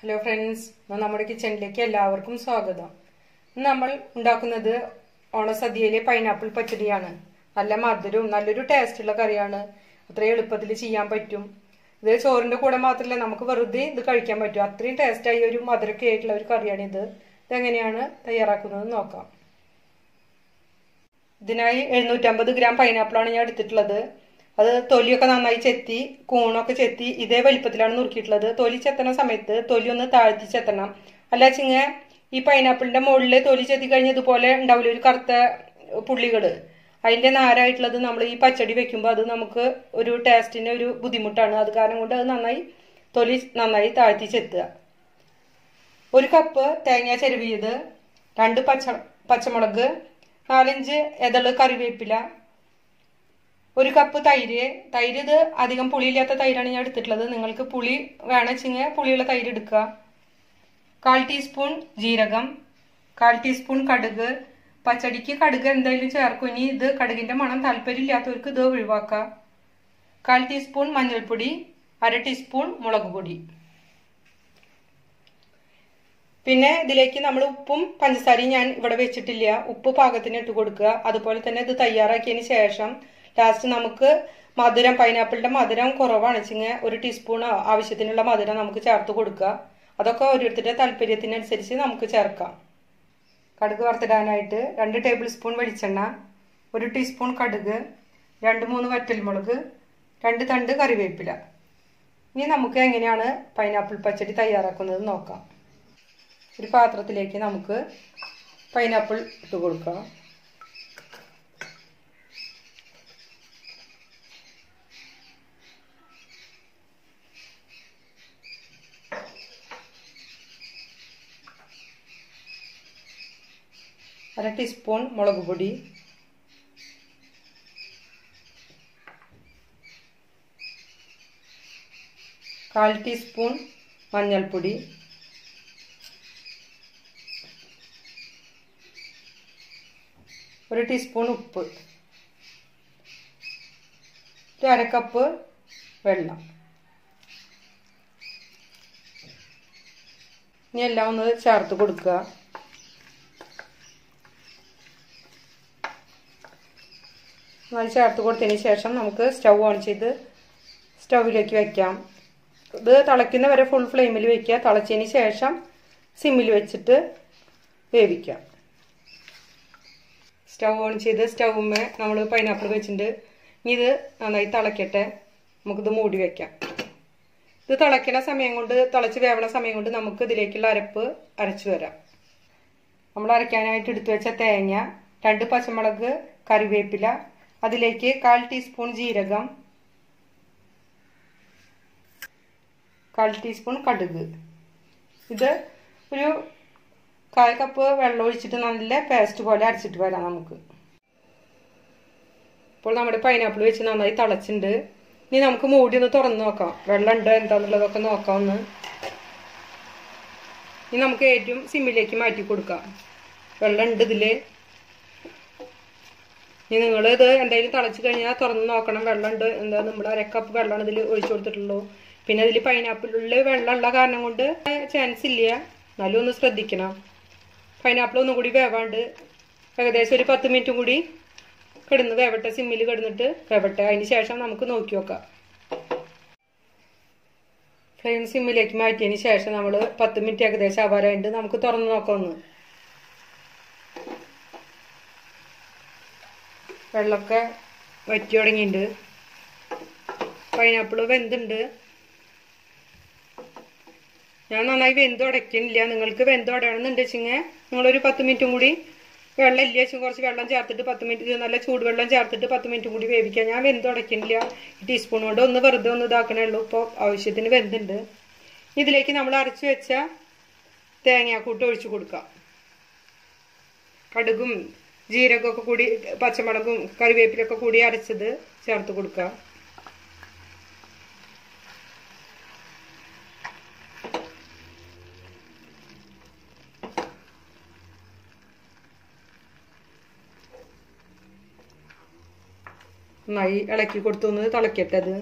Hello friends നമ്മുടെ കിച്ചണിലേക്ക് എല്ലാവർക്കും സ്വാഗതം. നമ്മൾ ഉണ്ടാക്കുന്നത് ഓണസദ്യയിലെ പൈനാപ്പിൾ പച്ചടിയാണ്. നല്ല മധുരവും നല്ലൊരു ടേസ്റ്റുള്ള കറിയാണ്. അത്ര എളുപ്പത്തിൽ ചെയ്യാൻ പറ്റും. ഇത് ചോറിന്റെ കൂടെ മാത്രമല്ല നമുക്ക് വെറുതെ ഇത് കഴിക്കാൻ പറ്റും. അത്രയും ടേസ്റ്റായി ഒരു മധുരമൊക്കെ ആയിട്ടുള്ള ഒരു ഇത്. ഇതെങ്ങനെയാണ് തയ്യാറാക്കുന്നത് നോക്കാം. ഇതിനായി എഴുന്നൂറ്റമ്പത് ഗ്രാം പൈനാപ്പിളാണ് ഞാൻ എടുത്തിട്ടുള്ളത്. അത് തൊലിയൊക്കെ നന്നായി ചെത്തി കൂണൊക്കെ ചെത്തി ഇതേ വലിപ്പത്തിലാണ് നുറുക്കിയിട്ടുള്ളത്. തൊലി ചെത്തണ സമയത്ത് തൊലി ഒന്ന് താഴ്ത്തി ചെത്തണം. അല്ല ചിങ്ങ ഈ പൈനാപ്പിളിന്റെ മുകളിൽ തൊലി ചെത്തി കഴിഞ്ഞ ഇതുപോലെ ഉണ്ടാവില്ല ഒരു കറുത്ത പുള്ളികൾ. അതിന്റെ നാരായിട്ടുള്ളത് നമ്മൾ ഈ പച്ചടി വെക്കുമ്പോൾ അത് നമുക്ക് ഒരു ടേസ്റ്റിന് ഒരു ബുദ്ധിമുട്ടാണ്. അത് കാരണം കൊണ്ട് അത് നന്നായി തൊലി നന്നായി താഴ്ത്തി ചെത്തുക. ഒരു കപ്പ് തേങ്ങ ചെരുവിയത് രണ്ട് പച്ച പച്ചമുളക് നാലഞ്ച് എതൾ കറിവേപ്പില ഒരു കപ്പ് തൈര്. തൈര് ഇത് അധികം പുളിയില്ലാത്ത തൈരാണ് ഞാൻ എടുത്തിട്ടുള്ളത്. നിങ്ങൾക്ക് പുളി വേണമെച്ചെങ്കിൽ പുളിയുള്ള തൈര് എടുക്കുക. കാൽ ടീസ്പൂൺ ജീരകം കാൽ ടീസ്പൂൺ കടുക്. പച്ചടിക്ക് കടുക് എന്തായാലും ചേർക്കും. ഇനി ഇത് കടുകിന്റെ മണം താല്പര്യമില്ലാത്തവർക്ക് ഇത് ഒഴിവാക്കുക കാൽ ടീസ്പൂൺ മഞ്ഞൾപ്പൊടി അര ടീസ്പൂൺ മുളക് പൊടി. പിന്നെ ഇതിലേക്ക് നമ്മൾ ഉപ്പും പഞ്ചസാരയും ഞാൻ ഇവിടെ വെച്ചിട്ടില്ല. ഉപ്പ് പാകത്തിന് ഇട്ട് കൊടുക്കുക. അതുപോലെ തന്നെ ഇത് തയ്യാറാക്കിയതിന് ശേഷം ലാസ്റ്റ് നമുക്ക് മധുരം പൈനാപ്പിളിന്റെ മധുരം കുറവാണ്. വെച്ചിങ്ങ ഒരു ടീസ്പൂൺ ആവശ്യത്തിനുള്ള മധുരം നമുക്ക് ചേർത്ത് കൊടുക്കുക. അതൊക്കെ ഓരോരുത്തരുടെ താല്പര്യത്തിനനുസരിച്ച് നമുക്ക് ചേർക്കാം. കടുക് വറുത്തിടാനായിട്ട് രണ്ട് ടേബിൾ സ്പൂൺ വെളിച്ചെണ്ണ ഒരു ടീസ്പൂൺ കടുക് രണ്ട് മൂന്ന് വറ്റൽമുളക് രണ്ട് തണ്ട് കറിവേപ്പില. ഇനി നമുക്ക് എങ്ങനെയാണ് പൈനാപ്പിൾ പച്ചടി തയ്യാറാക്കുന്നത് നോക്കാം. ഒരു പാത്രത്തിലേക്ക് നമുക്ക് പൈനാപ്പിൾ ഇട്ട് കൊടുക്കാം. അര ടീസ്പൂൺ മുളക് പൊടി. കാൽ ടീസ്പൂൺ മഞ്ഞൾപ്പൊടി. ഒരു ടീസ്പൂൺ ഉപ്പ്. ഒരു അരക്കപ്പ് കപ്പ് വെള്ളം. ഇനി എല്ലാം ഒന്ന് ചേർത്ത് കൊടുക്കുക. അത് ചേർത്ത് കൊടുത്തതിന് ശേഷം നമുക്ക് സ്റ്റൗ ഓൺ ചെയ്ത് സ്റ്റൗവിലേക്ക് വയ്ക്കാം ഇത് തിളയ്ക്കുന്ന വരെ ഫുൾ ഫ്ലെയിമിൽ വയ്ക്കുക തിളച്ചതിന് ശേഷം സിമ്മിൽ വെച്ചിട്ട് വേവിക്കാം സ്റ്റൗ ഓൺ ചെയ്ത് സ്റ്റൗമ്മേ നമ്മൾ പൈനാപ്പിൾ വെച്ചിട്ടുണ്ട്. ഇനി ഇത് നന്നായി തിളയ്ക്കട്ടെ നമുക്കിത് മൂടി വയ്ക്കാം ഇത് തിളയ്ക്കുന്ന സമയം കൊണ്ട് തിളച്ച് വേവണ സമയം കൊണ്ട് നമുക്ക് ഇതിലേക്കുള്ള അരപ്പ് അരച്ചു വരാം. നമ്മൾ അരയ്ക്കാനായിട്ട് എടുത്തു വെച്ച തേങ്ങ രണ്ട് പച്ചമുളക് കറിവേപ്പില അതിലേക്ക് കാൽ ടീസ്പൂൺ ജീരകം കാൽ ടീസ്പൂൺ കടുക്. ഇത് ഒരു കാൽ കപ്പ് വെള്ളം ഒഴിച്ചിട്ട് നല്ല പേസ്റ്റ് പോലെ അരച്ചിട്ട് വരാം നമുക്ക്. ഇപ്പോൾ നമ്മുടെ പൈനാപ്പിൾ വെച്ച് നന്നായി തിളച്ചിട്ടുണ്ട്. ഇനി നമുക്ക് മൂടി ഒന്ന് തുറന്ന് നോക്കാം. വെള്ളം ഉണ്ടോ എന്താന്നുള്ളതൊക്കെ നോക്കാം ഒന്ന്. ഇനി നമുക്ക് ഏറ്റവും സിമ്മിലേക്ക് മാറ്റി കൊടുക്കാം. വെള്ളം ഉണ്ട് ഇതിൽ. ഇനി നിങ്ങൾ ഇത് എന്തായാലും തിളച്ച് കഴിഞ്ഞാൽ തുറന്ന് നോക്കണം. വെള്ളം ഉണ്ട് എന്താ നമ്മൾ അരക്കപ്പ് വെള്ളം ഇതിൽ ഒഴിച്ചു കൊടുത്തിട്ടുള്ളൂ. പിന്നെ ഇതിൽ പൈനാപ്പിളിൽ വെള്ളമുള്ള കാരണം കൊണ്ട് ചാൻസ് ഇല്ല. എന്നാലും ഒന്ന് ശ്രദ്ധിക്കണം. പൈനാപ്പിൾ ഒന്നും കൂടി വേവാണ്ട്. ഏകദേശം ഒരു പത്ത് മിനിറ്റ് കൂടി കിടന്ന് വേവട്ടെ സിമ്മിൽ കിടന്നിട്ട് വേവട്ടെ. അതിന് ശേഷം നമുക്ക് നോക്കി നോക്കാം. ഫ്ലെയിം സിമ്മിലേക്ക് മാറ്റിയതിന് ശേഷം നമ്മൾ പത്ത് മിനിറ്റ് ഏകദേശം ആവാറായിട്ട് നമുക്ക് തുറന്ന് നോക്കാം ഒന്ന്. വെള്ളമൊക്കെ വറ്റി തുടങ്ങിയിട്ടുണ്ട്. പൈനാപ്പിൾ വെന്തുണ്ട്. ഞാൻ നന്നായി വെന്ത് ഉടയ്ക്കണില്ല. നിങ്ങൾക്ക് വെന്ത് ഉടയണമെന്നുണ്ട് വെച്ചിങ്ങ നിങ്ങളൊരു പത്ത് മിനിറ്റും കൂടി വെള്ളം ഇല്ല വെച്ചാൽ കുറച്ച് വെള്ളം ചേർത്തിട്ട് പത്ത് മിനിറ്റ് നല്ല ചൂടുവെള്ളം ചേർത്തിട്ട് പത്ത് മിനിറ്റും കൂടി വേവിക്കാം. ഞാൻ വെന്ത് ഉടയ്ക്കണില്ല. ടീസ്പൂൺ കൊണ്ട് ഒന്ന് വെറുതെ ഒന്ന് ഇതാക്കണേ ഉള്ളൂ. ഇപ്പോൾ ആവശ്യത്തിന് വെന്തുണ്ട്. ഇതിലേക്ക് നമ്മൾ അരച്ച് വെച്ച തേങ്ങാക്കൂട്ട് ഒഴിച്ചു കൊടുക്കാം. കടുകും ജീരകമൊക്കെ കൂടി പച്ചമുളകും കറിവേപ്പിലൊക്കെ കൂടി അരച്ചത് ചേർത്ത് കൊടുക്കുക നന്നായി ഇളക്കി കൊടുത്തു ഒന്ന് തിളക്കട്ടെ അത്.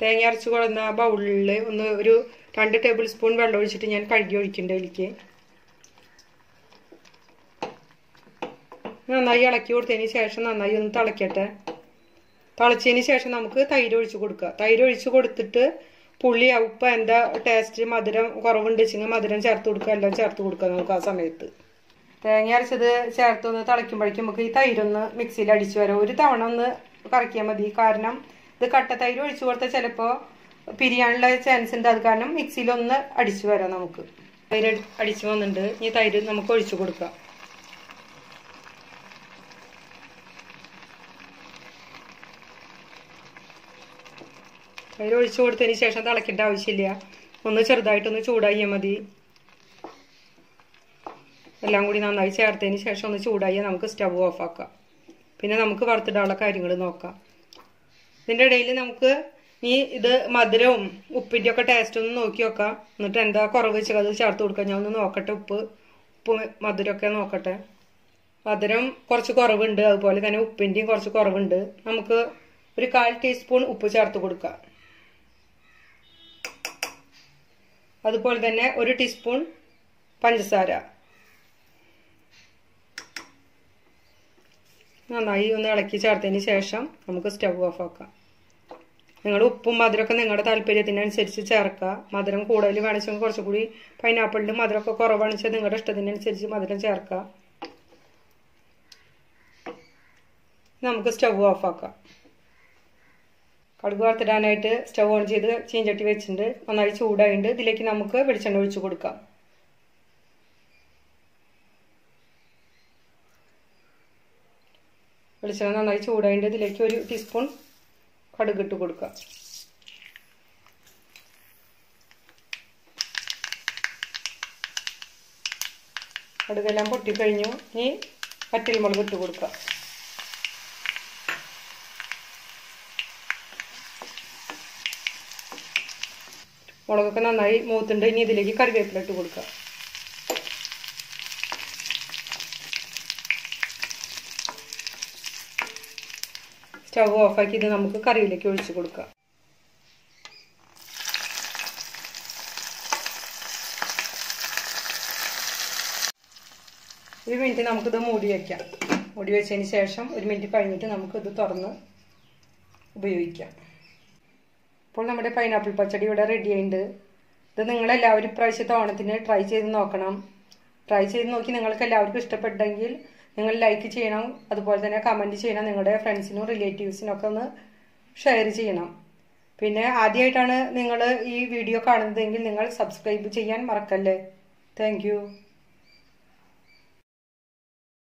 തേങ്ങ അരച്ച് കുഴന്ന ബൗളിൽ ഒന്ന് ഒരു രണ്ട് ടേബിൾ സ്പൂൺ വെള്ളം ഒഴിച്ചിട്ട് ഞാൻ കഴുകി ഒഴിക്കുന്നുണ്ട് അതിലേക്ക്. നന്നായി ഇളക്കി കൊടുത്തതിന് ശേഷം നന്നായി ഒന്ന് തിളയ്ക്കട്ടെ തിളച്ചതിന് ശേഷം നമുക്ക് തൈര് ഒഴിച്ച് കൊടുക്കുക. തൈര് ഒഴിച്ച് കൊടുത്തിട്ട് പുളി ഉപ്പ് എന്താ ടേസ്റ്റ് മധുരം കുറവുണ്ട് വെച്ചെങ്കിൽ മധുരം ചേർത്ത് കൊടുക്കുക. എല്ലാം ചേർത്ത് കൊടുക്കുക നമുക്ക് ആ സമയത്ത്. തേങ്ങ അരച്ചത് ചേർത്ത് ഒന്ന് തിളയ്ക്കുമ്പോഴേക്കും നമുക്ക് ഈ തൈരൊന്ന് മിക്സിയിൽ അടിച്ചു വരാം. ഒരു തവണ ഒന്ന് കറക്കിയാൽ മതി. കാരണം ഇത് കട്ട തൈര് ഒഴിച്ചു കൊടുത്താൽ ചിലപ്പോൾ പിരിയാനുള്ള ചാൻസ് ഉണ്ട്. അത് കാരണം മിക്സിയിൽ ഒന്ന് അടിച്ചു വരാം നമുക്ക്. തൈര് അടിച്ചു വന്നിട്ടുണ്ട്. ഈ തൈര് നമുക്ക് ഒഴിച്ചു കൊടുക്കാം. തൈര് ഒഴിച്ചു കൊടുത്തതിന് ശേഷം തിളക്കേണ്ട ആവശ്യമില്ല. ഒന്ന് ചെറുതായിട്ടൊന്ന് ചൂടാക്കിയാൽ മതി. എല്ലാം കൂടി നന്നായി ചേർത്തതിന് ശേഷം ഒന്ന് ചൂടായി നമുക്ക് സ്റ്റവ് ഓഫ് ആക്കാം. പിന്നെ നമുക്ക് വറുത്തിടാനുള്ള കാര്യങ്ങൾ നോക്കാം. ഇതിന്റെ ഇടയിൽ നമുക്ക് ഈ ഇത് മധുരവും ഉപ്പിന്റെ ഒക്കെ ടേസ്റ്റ് ഒന്ന് നോക്കി നോക്കാം. എന്നിട്ട് എന്താ കുറവ് വെച്ചാൽ അത് ചേർത്ത് കൊടുക്കാം. ഞാൻ ഒന്ന് നോക്കട്ടെ ഉപ്പ്. ഉപ്പ് മധുരമൊക്കെ നോക്കട്ടെ. മധുരം കുറച്ച് കുറവുണ്ട്. അതുപോലെ തന്നെ ഉപ്പിന്റെയും കുറച്ച് കുറവുണ്ട്. നമുക്ക് ഒരു കാൽ ടീസ്പൂൺ ഉപ്പ് ചേർത്ത് കൊടുക്കാം. അതുപോലെ തന്നെ ഒരു ടീസ്പൂൺ പഞ്ചസാര. നന്നായി ഒന്ന് ഇളക്കി ചേർത്തതിന് ശേഷം നമുക്ക് സ്റ്റവ് ഓഫ് ആക്കാം. നിങ്ങൾ ഉപ്പും മധുരമൊക്കെ നിങ്ങളുടെ താല്പര്യത്തിനനുസരിച്ച് ചേർക്കുക. മധുരം കൂടുതൽ വേണമെങ്കിൽ കുറച്ചുകൂടി പൈനാപ്പിളിന്റെ മധുരമൊക്കെ കുറവാണെന്ന് നിങ്ങളുടെ ഇഷ്ടത്തിനനുസരിച്ച് മധുരം ചേർക്കുക. നമുക്ക് സ്റ്റവ് ഓഫ് ആക്കാം. കടുക് വറുത്തിടാനായിട്ട് സ്റ്റവ് ഓൺ ചെയ്ത് ചീഞ്ചട്ടി വെച്ചിട്ടുണ്ട്. നന്നായി ചൂടായിട്ടുണ്ട്. ഇതിലേക്ക് നമുക്ക് വെളിച്ചെണ്ണ ഒഴിച്ചു കൊടുക്കാം. വെളിച്ചെണ്ണ നന്നായി ചൂടായിട്ട് ഇതിലേക്ക് ഒരു ടീസ്പൂൺ കടുക് ഇട്ട് കൊടുക്കുക കടുകെല്ലാം പൊട്ടിക്കഴിഞ്ഞു. ഇനി വറ്റൽമുളക് ഇട്ട് കൊടുക്കുക മുളകൊക്കെ നന്നായി മൂത്തുണ്ട്. ഇനി ഇതിലേക്ക് കറിവേപ്പില ഇട്ട് കൊടുക്കുക സ്റ്റവ് ഓഫാക്കി ഇത് നമുക്ക് കറിയിലേക്ക് ഒഴിച്ച് കൊടുക്കാം. ഒരു മിനിറ്റ് നമുക്കിത് മൂടി വയ്ക്കാം മൂടി വെച്ചതിന് ശേഷം ഒരു മിനിറ്റ് കഴിഞ്ഞിട്ട് നമുക്കിത് തുറന്ന് ഉപയോഗിക്കാം. ഇപ്പോൾ നമ്മുടെ പൈനാപ്പിൾ പച്ചടി ഇവിടെ റെഡി ആയിട്ടുണ്ട് ഇത് നിങ്ങളെല്ലാവരും ഇപ്രാവശ്യത്തെ ഓണത്തിന് ട്രൈ ചെയ്ത് നോക്കണം. ട്രൈ ചെയ്ത് നോക്കി നിങ്ങൾക്ക് എല്ലാവർക്കും ഇഷ്ടപ്പെട്ടെങ്കിൽ നിങ്ങൾ ലൈക്ക് ചെയ്യണം. അതുപോലെ തന്നെ കമന്റ് ചെയ്യണം. നിങ്ങളുടെ ഫ്രണ്ട്സിനും റിലേറ്റീവ്സിനും ഒക്കെ ഒന്ന് ഷെയർ ചെയ്യണം. പിന്നെ ആദ്യമായിട്ടാണ് നിങ്ങൾ ഈ വീഡിയോ കാണുന്നതെങ്കിൽ നിങ്ങൾ സബ്സ്ക്രൈബ് ചെയ്യാൻ മറക്കല്ലേ. താങ്ക്